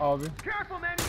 Abi. Careful, man.